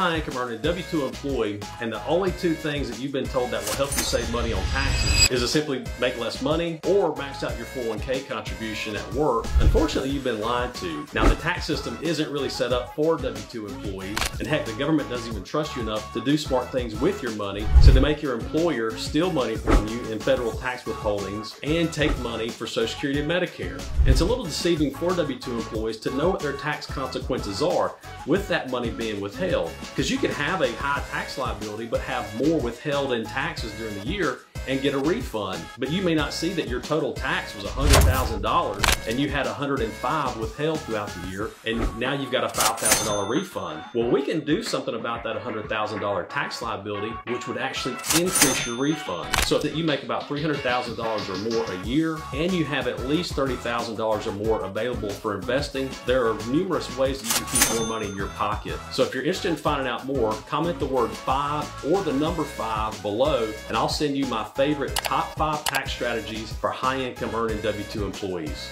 high income earning W-2 employee and the only two things that you've been told that will help you save money on taxes is to simply make less money or max out your 401k contribution at work, unfortunately you've been lied to. Now the tax system isn't really set up for W-2 employees and heck the government doesn't even trust you enough to do smart things with your money so they make your employer steal money from you in federal tax withholdings and take money for Social Security and Medicare. It's a little deceiving for W-2 employees to know what their tax consequences are with that money being withheld. Because you could have a high tax liability but have more withheld in taxes during the year and get a refund. But you may not see that your total tax was $100,000 and you had 105 withheld throughout the year and now you've got a $5,000 refund. Well, we can do something about that $100,000 tax liability, which would actually increase your refund. So that you make about $300,000 or more a year and you have at least $30,000 or more available for investing, there are numerous ways that you can keep more money in your pocket. So if you're interested in finding out more, comment the word five or the number five below and I'll send you my favorite top five tax strategies for high income earning W-2 employees.